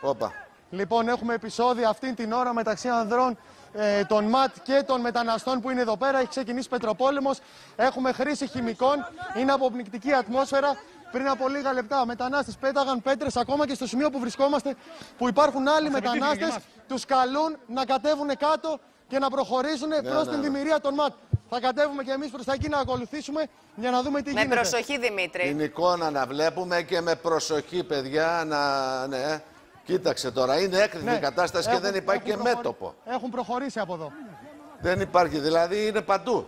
Όπα. Λοιπόν, έχουμε επεισόδια αυτή την ώρα μεταξύ ανδρών ε, των ΜΑΤ και των μεταναστών που είναι εδώ πέρα. Έχει ξεκινήσει πετροπόλεμος. Έχουμε χρήση χημικών. Είναι αποπνικτική ατμόσφαιρα. Πριν από λίγα λεπτά, μετανάστε πέταγαν πέτρες ακόμα και στο σημείο που βρισκόμαστε, που υπάρχουν άλλοι μετανάστες. Τους καλούν να κατέβουν κάτω και να προχωρήσουν προς την δημιουργία των ΜΑΤ. Θα κατέβουμε και εμείς προς τα εκεί να ακολουθήσουμε για να δούμε τι Με γίνεται. προσοχή, Δημήτρη. Την εικόνα να βλέπουμε και με προσοχή, παιδιά, να. Ναι. Κοίταξε τώρα, είναι έκρηθη Ναι. η κατάσταση και Έχουν- δεν υπάρχει και έχουν προχωρήσει- μέτωπο. Έχουν προχωρήσει από εδώ. Δεν υπάρχει, δηλαδή είναι παντού.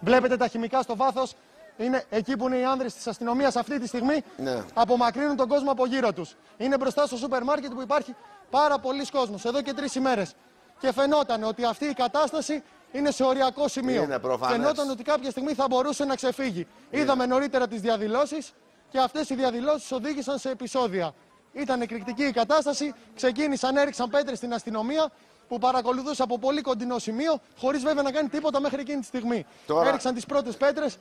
Βλέπετε τα χημικά στο βάθος. Είναι εκεί που είναι οι άνδρες της αστυνομίας αυτή τη στιγμή. Ναι. Απομακρύνουν τον κόσμο από γύρω τους. Είναι μπροστά στο σούπερ μάρκετ που υπάρχει πάρα πολλοί κόσμος εδώ και τρεις ημέρες. Και φαινόταν ότι αυτή η κατάσταση είναι σε οριακό σημείο. Είναι προφανές. Φαινόταν ότι κάποια στιγμή θα μπορούσε να ξεφύγει. Είδαμε νωρίτερα τις διαδηλώσεις και αυτές οι διαδηλώσεις οδήγησαν σε επεισόδια. Ήταν εκρηκτική η κατάσταση. Ξεκίνησαν, έριξαν πέτρες στην αστυνομία που παρακολουθούσε από πολύ κοντινό σημείο, χωρίς βέβαια να κάνει τίποτα μέχρι εκείνη τη στιγμή. Τώρα- Έριξαν τις πρώτες πέτρες.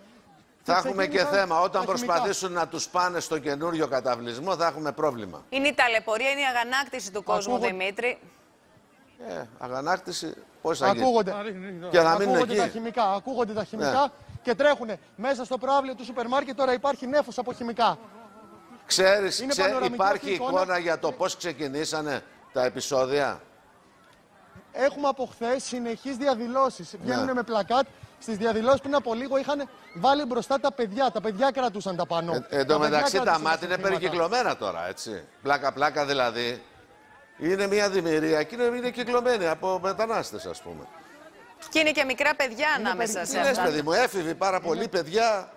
Θα έχουμε και ξεκίνησαν θέμα. Όταν τα χημικά. προσπαθήσουν να τους πάνε στο καινούριο καταβλισμό, θα έχουμε πρόβλημα. Είναι η ταλαιπωρία, είναι η αγανάκτηση του κόσμου, Ακούγονται- Δημήτρη. Ε, αγανάκτηση, πώς θα γίνει; Ακούγονται, Και να μείνουν ακούγονται τα εκεί. χημικά, ακούγονται τα χημικά Ναι. και τρέχουν μέσα στο προάβλιο του σούπερ μάρκετ. Τώρα υπάρχει νέφος από χημικά. Ξέρεις, Είναι ξέ, πανοραμική υπάρχει αυτή η εικόνα. εικόνα. για το πώς ξεκινήσανε τα επεισόδια; Έχουμε από χθες συνεχείς διαδηλώσεις. Ναι. Βγαίνουν με πλακάτ. Στις διαδηλώσεις πριν από λίγο είχαν βάλει μπροστά τα παιδιά. Τα παιδιά κρατούσαν τα πάνω. Ε, εν τω Τα παιδιά μεταξύ τα κρατούσαν μάτια είναι συνθήματα. περικυκλωμένα τώρα, έτσι. Πλάκα-πλάκα δηλαδή. Είναι μια δημιουργία και είναι, είναι κυκλωμένη από μετανάστες ας πούμε. Και είναι και μικρά παιδιά ανάμεσα Τι σε λες αυτά. παιδί μου, έφηβοι πάρα πολλοί παιδιά.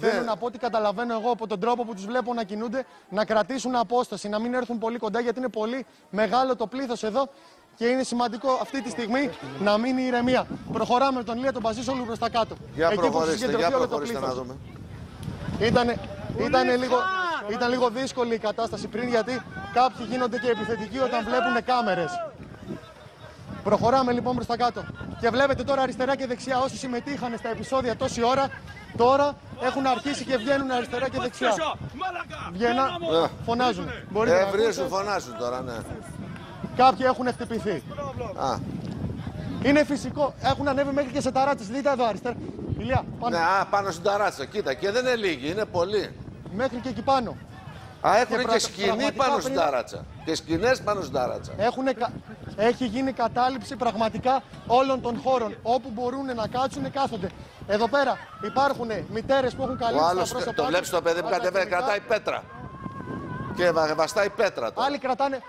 Θέλω Ναι. να πω ότι καταλαβαίνω εγώ από τον τρόπο που τους βλέπω να κινούνται να κρατήσουν απόσταση, να μην έρθουν πολύ κοντά γιατί είναι πολύ μεγάλο το πλήθος εδώ και είναι σημαντικό αυτή τη στιγμή να μείνει η ηρεμία. Προχωράμε με τον Λία τον Παζίσολου προς τα κάτω. Για Εκεί που προχωρήστε, συγκεντρωθεί για όλο το προχωρήστε να πλήθος. δούμε. Ήτανε, ήτανε λίγο, ήταν λίγο δύσκολη η κατάσταση πριν γιατί κάποιοι γίνονται και επιθετικοί όταν βλέπουν κάμερες. Προχωράμε λοιπόν προς τα κάτω. Και βλέπετε τώρα αριστερά και δεξιά όσοι συμμετείχαν στα επεισόδια τόση ώρα, τώρα έχουν αρχίσει και βγαίνουν αριστερά και δεξιά. Βγαίνα, Ε. φωνάζουν. Μπορείτε να Ε, ακούσετε. βρίζουν, φωνάζουν τώρα, ναι. Κάποιοι έχουν χτυπηθεί. Α, Είναι φυσικό. Έχουν ανέβει μέχρι και σε ταράτσες. Δείτε εδώ αριστερά. Ηλία, πάνω. ναι, α, πάνω στην ταράτσα, κοίτα. Και δεν είναι λίγοι, είναι πολλοί. Μέχρι και εκεί πάνω. Α, έχουν Και και, πρα- σκηνή πραγματικά πάνω στην πριν- ταράτσα. Και σκηνές πάνω στην ταράτσα. Έχουνε κα- Έχει γίνει κατάληψη πραγματικά όλων των χώρων. Όπου μπορούν να κάτσουν, κάθονται. Εδώ πέρα υπάρχουν μητέρες που έχουν Ο καλύψει άλλος, τα πρόσωπά το τους, βλέπεις το παιδί που τα κατεβαίνει, χημικά. κρατάει πέτρα. Και βα- βαστάει πέτρα τώρα. Άλλοι κρατάνε.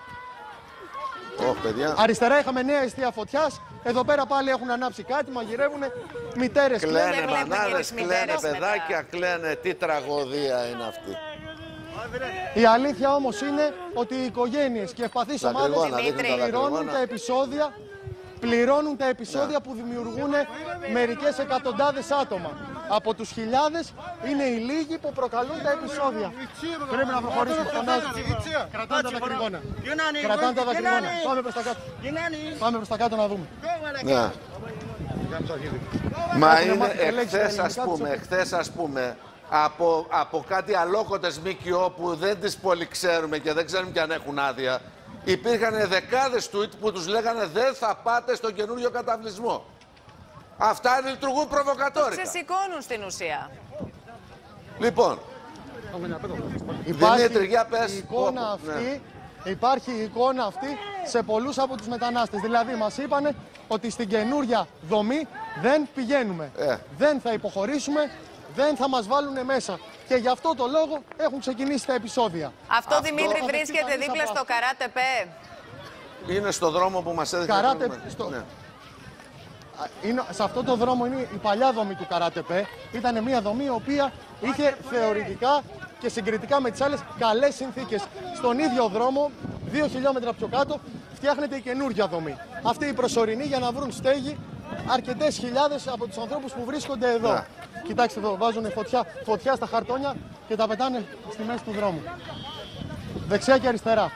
Ωχ, παιδιά. Αριστερά είχαμε νέα αιστεία φωτιάς. Εδώ πέρα πάλι έχουν ανάψει κάτι, μαγειρεύουν. Μητέρες Κλαίνε βλέπουμε και μανάδες, τις κλαίνε μητέρες παιδάκια, κλαίνε. Τι τραγωδία είναι αυτή. Η αλήθεια όμως είναι ότι οι οικογένειες και ευπαθείς Τα ομάδες κρυγόνα, δείχνουν τα πληρώνουν δακρυγόνα. τα επεισόδια. Πληρώνουν τα επεισόδια Ναι. που δημιουργούν μερικές εκατοντάδες άτομα. Από τους χιλιάδες είναι οι λίγοι που προκαλούν τα επεισόδια. Πρέπει να προχωρήσουμε. Φωνάζουν. Κρατάνε τα δακρυγόνα. Κρατάνε τα δακρυγόνα. Πάμε προς τα κάτω. Πάμε προς τα κάτω να δούμε. Ναι. Μα Έχουν είναι μάθει και λέξεις εχθές τα ας ελληνικά πούμε, τους. εχθές ας πούμε, από, από κάτι αλόκοτες ΜΚΟ που δεν τις πολύ ξέρουμε και δεν ξέρουμε και αν έχουν άδεια, υπήρχαν δεκάδες tweet που τους λέγανε δεν θα πάτε στον καινούριο καταβλισμό. Αυτά λειτουργούν προβοκατόρικα. Ξεσηκώνουν στην ουσία. Λοιπόν, Υπάρχει Δημήτρη, για πες. η εικόνα Πω, πω, αυτή, υπάρχει η εικόνα αυτή σε πολλούς από τους μετανάστες. Δηλαδή μας είπανε ότι στην καινούρια δομή δεν πηγαίνουμε. Ε. Δεν θα υποχωρήσουμε, δεν θα μας βάλουν μέσα. Και γι' αυτό το λόγο έχουν ξεκινήσει τα επεισόδια. Αυτό, Αυτό- Δημήτρη Θα βρίσκεται δεχτεί κανείς δίπλα από στο καράτε πέ. είναι στο δρόμο που μας έδειξε Καράτε προηγουμένως. στο- Ναι. Α, Είναι, σε αυτό το δρόμο είναι η παλιά δομή του καράτεπέ. Ήταν μια δομή η οποία είχε θεωρητικά και συγκριτικά με τις άλλες καλές συνθήκες. Στον ίδιο δρόμο, δύο χιλιόμετρα πιο κάτω, φτιάχνεται η καινούργια δομή. Αυτή η προσωρινή για να βρουν στέγη αρκετές χιλιάδες από τους ανθρώπους που βρίσκονται εδώ. Ναι. Κοιτάξτε εδώ, βάζουν φωτιά, φωτιά στα χαρτόνια και τα πετάνε στη μέση του δρόμου. Δεξιά και αριστερά.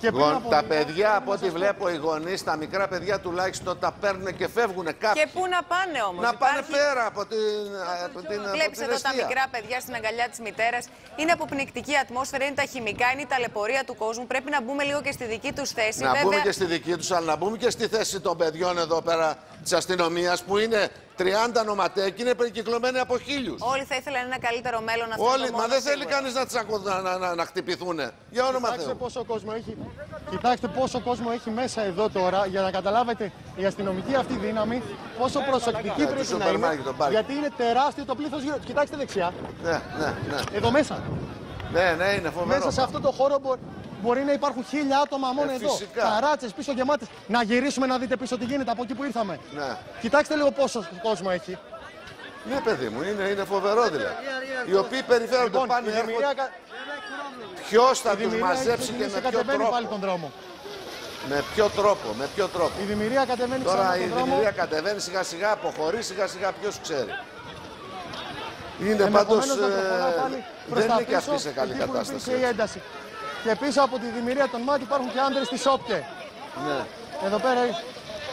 Και πριν Γον- από τα λίγο, παιδιά, πρέπει από να ό,τι σας πω, βλέπω, οι γονείς, τα μικρά παιδιά τουλάχιστον τα παίρνουν και φεύγουν κάποιοι. Και πού να πάνε όμως. Να πάνε πέρα από την, από την, από Βλέπεις την εδώ τα αιστεία. μικρά παιδιά στην αγκαλιά της μητέρας. Είναι αποπνικτική ατμόσφαιρα, είναι τα χημικά, είναι η ταλαιπωρία του κόσμου. Πρέπει να μπούμε λίγο και στη δική τους θέση. Να Βέβαια, μπούμε και στη δική τους, αλλά να μπούμε και στη θέση των παιδιών εδώ πέρα της αστυνομίας που είναι 30 νοματέκοι, είναι περικυκλωμένοι από χίλιους. Όλοι θα ήθελαν ένα καλύτερο μέλλον αυτό. Όλοι, μα δεν θέλει κανείς να, τις ακου- να, να, να, να χτυπηθούν. Για όνομα Κοιτάξτε Θεού. πόσο κόσμο έχει. Κοιτάξτε πόσο κόσμο έχει μέσα εδώ τώρα για να καταλάβετε η αστυνομική αυτή δύναμη πόσο προσεκτική του πρέπει να σούπερ είναι. μάρκετ, τον πάρκι. Γιατί είναι τεράστιο το πλήθος γύρω. Κοιτάξτε δεξιά. Ναι, ναι, ναι. Εδώ μέσα. Ναι, ναι, είναι φοβερό. Μέσα σε αυτό το χώρο μπο- μπορεί να υπάρχουν χίλια άτομα μόνο Ε, εδώ. φυσικά. Ταράτσε πίσω γεμάτες. Να γυρίσουμε να δείτε πίσω τι γίνεται από εκεί που ήρθαμε. Ναι. Κοιτάξτε λίγο πόσο κόσμο έχει. Ναι, παιδί μου, είναι, είναι φοβερό δηλαδή. Οι οποίοι περιφέρονται Λοιπόν, πάνε η δημιουργία, έρχονται. κα- Ποιος θα η τους δημιουργία έχει μαζέψει και ξεκινήσει, με ποιο κατεβαίνει τρόπο; πάλι τον δρόμο. Με ποιο τρόπο, με ποιο τρόπο; Η δημιουργία κατεβαίνει Τώρα ξανά η τον δρόμο. δημιουργία κατεβαίνει σιγά σιγά, αποχωρεί σιγά σιγά, ποιος ξέρει. Είναι Ενδεχομένως πάντως. να προχωρά πάλι προς δεν τα είναι και αυτή πίσω, σε καλή εκεί που κατάσταση. υπήρξε η ένταση. Και πίσω από τη δημιουργία των ΜΑΤ υπάρχουν και άνδρες της ΟΠΚΕ. Ναι. Εδώ πέρα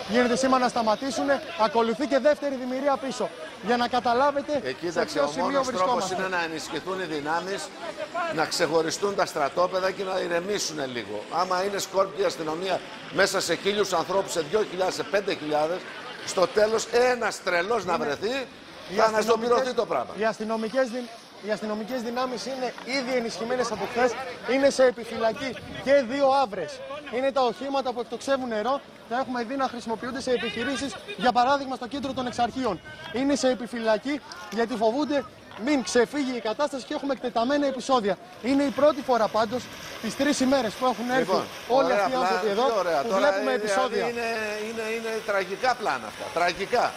γίνεται σήμα να σταματήσουν. Ακολουθεί και δεύτερη δημιουργία πίσω. Για να καταλάβετε Ε, σε κοίταξε, ποιο ο σημείο μόνος τρόπος βρισκόμαστε. είναι να ενισχυθούν οι δυνάμεις, να ξεχωριστούν τα στρατόπεδα και να ηρεμήσουν λίγο. Άμα είναι σκόρπια η αστυνομία μέσα σε χίλιους ανθρώπους, σε 2.000, σε 5.000, στο τέλος ένας τρελός να βρεθεί, Οι θα αναστοποιηθεί αστυνομικές- το πράγμα. Οι αστυνομικές, δυ... οι αστυνομικές δυνάμεις είναι ήδη ενισχυμένες από χθες, είναι σε επιφυλακή και δύο άβρες. Είναι τα οχήματα που εκτοξεύουν νερό, τα έχουμε δει να χρησιμοποιούνται σε επιχειρήσεις, για παράδειγμα στο κέντρο των εξαρχείων. Είναι σε επιφυλακή γιατί φοβούνται μην ξεφύγει η κατάσταση και έχουμε εκτεταμένα επεισόδια. Είναι η πρώτη φορά πάντως τις τρεις ημέρες που έχουν έρθει Λοιπόν, όλοι ωραία αυτοί οι πλάνα, άνθρωποι εδώ τι ωραία. που Τώρα, βλέπουμε ε, επεισόδια. Δηλαδή είναι, είναι, είναι τραγικά πλάνα αυτά. Τραγικά.